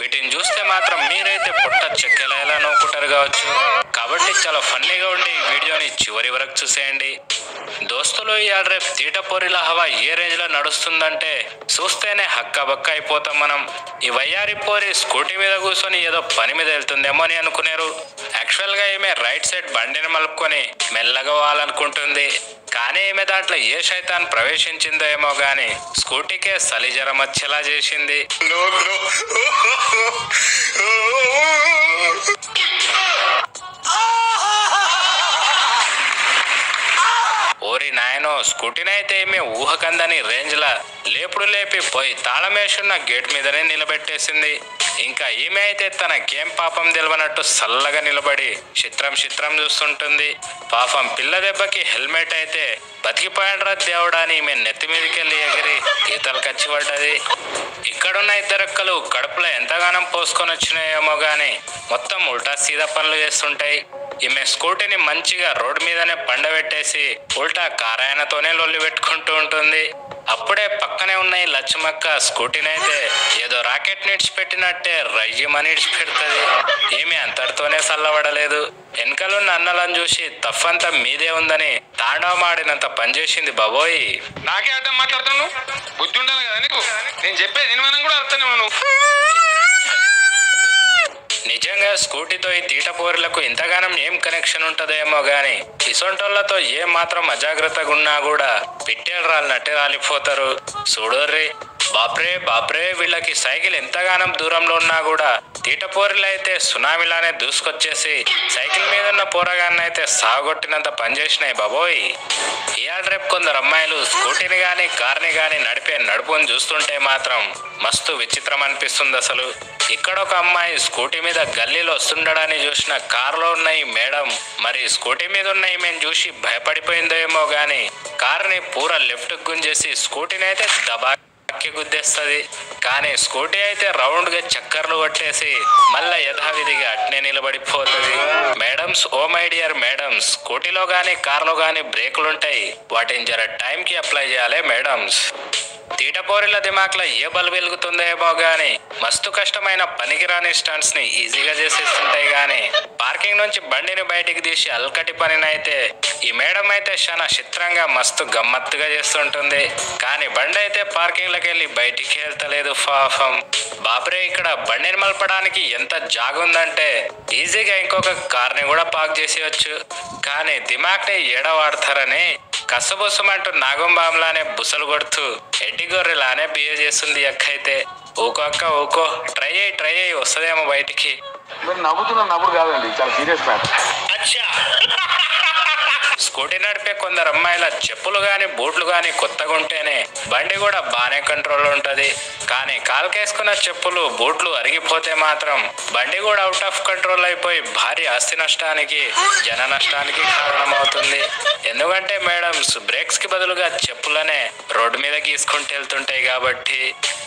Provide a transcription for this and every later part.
వీటిని చూస్తే మాత్రం మీరైతే పుట్ట చెక్కెలా ఎలా నవ్వుకుంటారు కావచ్చు. కాబట్టి చాలా ఫన్నీగా ఉండి ఈ వీడియోని చివరి వరకు చూసేయండి. దోస్తులు ఇవాళ రేపు తీట పోరిల హవా ఏ రేంజ్లో నడుస్తుందంటే చూస్తేనే హక్కబక్క అయిపోతాం మనం. ఈ వయ్యారి పోరి స్కూటీ మీద కూర్చొని ఏదో పని మీద వెళ్తుందేమో అని అనుకున్నారు యాక్చువల్గా ఈమె రైట్ సైడ్ బండిని మలుపుకొని మెల్లగా పోవాలనుకుంటుంది కానీ ఈమె దాంట్లో ఏ శైతాన్ ప్రవేశించిందో ఏమో గాని స్కూటీకే చలి జ్వరం వచ్చేలా చేసింది. ఓరి నాయనో స్కూటీని అయితే ఏమీ ఊహకందని రేంజ్ లా లేపుడు లేపి పోయి తాళమేసున్న గేట్ మీదనే నిలబెట్టేసింది ఇంకా ఈమె అయితే తనకేం పాపం తెలివనట్టు సల్లగా నిలబడి చిత్రం చిత్రం చూస్తుంటుంది. పాపం పిల్ల దెబ్బకి హెల్మెట్ అయితే బతికిపోయాడ్రా దేవుడా అని ఈమె నెత్తి మీదకెళ్ళి ఎగిరి ఈతలు కచ్చి పడ్డది. ఇక్కడున్న ఇద్దరక్కలు కడుపులో ఎంతగానం పోసుకొని వచ్చినాయేమో గాని మొత్తం ఉల్టా సీదా పనులు చేస్తుంటాయి. ఈమె స్కూటీని మంచిగా రోడ్డు మీదనే పండబెట్టేసి ఉల్టా కారాయనతోనే లొల్లి పెట్టుకుంటూ ఉంటుంది. అప్పుడే పక్కనే ఉన్న ఈ లచ్చమక్క స్కూటీని అయితే రాకెట్ నిడిచిపెట్టినట్టే రయ్యమని ఇడిచిపెడుతుంది ఏమి అంతటితోనే చల్లబడలేదు వెనకలున్న అన్నలను చూసి తప్పంతా మీదే ఉందని తాండవమాడినంత పనిచేసింది బాబోయ్. నాకే అర్థం మాట్లాడుతున్నావు బుద్ధి ఉండాలి కదా నీకు? నేను చెప్పేది కూడా అర్థం నువ్వు. నిజంగా స్కూటీతో ఈ తీటపోరులకు ఇంతగానం ఏం కనెక్షన్ ఉంటుందేమో గాని ఇసొంటోళ్ళతో ఏ మాత్రం అజాగ్రత్తగా ఉన్నా కూడా పిట్టేలు రాలినట్టే రాలిపోతారు. చూడర్రి. బాప్రే బాప్రే వీళ్ళకి సైకిల్ ఎంతగానం దూరంలో ఉన్నా కూడా తీటపోరిలో అయితే సునామీలానే దూసుకొచ్చేసి సైకిల్ మీద ఉన్న పోరగాన్ని అయితే సాగొట్టినంత పనిచేసినాయి బాబోయ్. ఇవాళ రేపు కొందరు అమ్మాయిలు స్కూటీని కానీ కార్ని కానీ నడిపే నడుపుని చూస్తుంటే మాత్రం మస్తు విచిత్రం అనిపిస్తుంది అసలు. ఇక్కడ ఒక అమ్మాయి స్కూటీ మీద గల్లీలో వస్తుండడాన్ని చూసిన కారులో ఉన్నాయి మేడం మరి స్కూటీ మీద ఉన్నాయి మేము చూసి భయపడిపోయిందో ఏమో కానీ కార్ని పూర లెఫ్ట్ గుంజేసి స్కూటీని అయితే దబా పక్కి గుద్దేస్తుంది. కానీ స్కూటీ అయితే రౌండ్గా చక్కర్లు కొట్టేసి మళ్ళా యథావిధిగా అట్నే నిలబడిపోతుంది. Madams oh my dear madams స్కూటీలో కానీ కార్లో కానీ బ్రేకులుంటాయి. వాటిని జర టైంకి అప్లై చేయాలి మేడమ్స్. తీటపోరిల దిమాక్లో ఏ బల్బు వెలుగుతుందేమో గాని మస్తు కష్టమైన పనికిరాని స్టంట్స్ని ఈజీగా చేసేస్తుంటాయి గాని పార్కింగ్ నుంచి బండిని బయటికి తీసి అల్కటి పనినైతే ఈ మేడం అయితే చాలా చిత్రంగా మస్తు గమ్మత్తుగా చేస్తుంటుంది. కానీ బండి అయితే పార్కింగ్ వెళ్ళి బయటికి వెళ్తలేదు పాపం. బాబరే ఇక్కడ బండిని మలపడానికి ఎంత జాగుందంటే ఈజీగా ఇంకొక కార్ని కూడా పార్క్ చేసేయచ్చు. కానీ దిమాక్ని ఏడ వాడతారని కసబుసమంటూ నాగంబాంలానే బుసలు కొడుతూ ఎడ్డి గొర్రెలానే బిహేవ్ చేస్తుంది అక్క అయితే. ఊకో అక్క ఊకో. ట్రై అయ్యి ట్రై అయ్యి వస్తుందేమో బయటికి. నవ్వుతున్న నవ్వుడు కాదండి చాలా సీరియస్ మ్యాటర్. స్కూటీ నడిపే కొందరు అమ్మాయిల చెప్పులు గాని బూట్లు గాని కొత్తగా ఉంటేనే బండి కూడా బాగానే కంట్రోల్ ఉంటది. కానీ కాలుకేసుకున్న చెప్పులు బూట్లు అరిగిపోతే మాత్రం బండి కూడా అవుట్ ఆఫ్ కంట్రోల్ అయిపోయి భారీ ఆస్తి నష్టానికి జన నష్టానికి కారణమవుతుంది. ఎందుకంటే మేడమ్స్ బ్రేక్స్కి బదులుగా చెప్పులనే రోడ్డు మీద గీసుకుంటూ వెళ్తుంటాయి కాబట్టి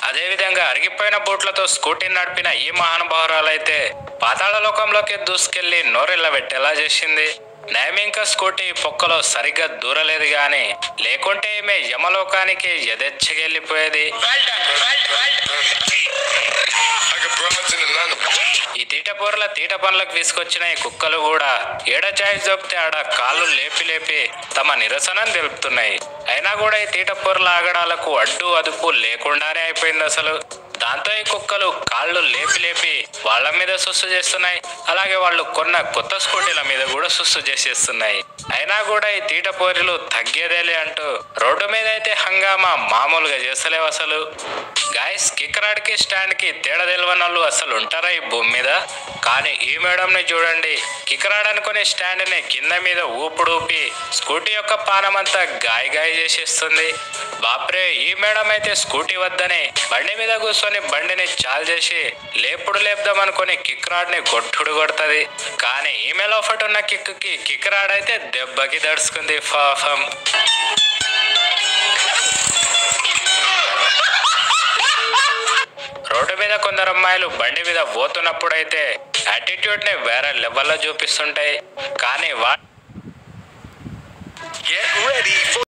అదేవిధంగా అరిగిపోయిన బూట్లతో స్కూటీ నడిపిన ఈ మహానుభావురాలైతే పాతాళ లోకంలోకి దూసుకెళ్ళి నోరెళ్ళబెట్టేలా చేసింది. నయమింకస్ కోటి పొక్కలో సరిగ్గా దూరలేదు గాని లేకుంటే ఈమె యమలోకానికి యథెచ్చగెళ్ళిపోయేది ఈ తీట broads ఈ తీట పనులకు తీసుకొచ్చిన ఈ కుక్కలు కూడా ఏడ చాయిస్ ఆడ కాళ్ళు లేపి లేపి తమ నిరసనం తెలుపుతున్నాయి. అయినా కూడా ఈ తీటపూరల ఆగడాలకు అడ్డు అదుపు లేకుండానే అయిపోయింది అసలు. దాంతో ఈ కుక్కలు కాళ్ళు లేపి లేపి వాళ్ళ మీద సుస్సు చేస్తున్నాయి. అలాగే వాళ్ళు కొన్న కొత్త స్కూటీల మీద కూడా సుస్సు చేసేస్తున్నాయి. అయినా కూడా ఈ తీట పోరీలు తగ్గేదేలే అంటూ రోడ్డు మీద అయితే హంగామా మామూలుగా చేస్తలేవు అసలు. గాయస్ కిక్కరాడికి స్టాండ్కి తేడా తెలియని వాళ్ళు అసలు ఉంటారా ఈ భూమి మీద? కానీ ఈ మేడం ని చూడండి. కిక్కరాడ్ అనుకునే స్టాండ్ని కింద మీద ఊపుడు ఊపి స్కూటీ యొక్క పానం అంతా గాయ గాయ చేసేస్తుంది. బాప్రే ఈ మేడం అయితే స్కూటీ వద్దని బండి మీద కూర్చొని బండిని చాల్ చేసి లేపుడు లేపుదాం అనుకుని కిక్ రాడ్ని కొట్టుడు కొడుతుంది. కానీ ఈమె ఒకటి ఉన్న కిక్కి కిక్ రాడ్ అయితే దెబ్బకి దడుచుకుంది పాపం. రోడ్డు మీద కొందరు అమ్మాయిలు బండి మీద పోతున్నప్పుడైతే యాటిట్యూడ్ని వేరే లెవెల్లో చూపిస్తుంటాయి. కానీ వా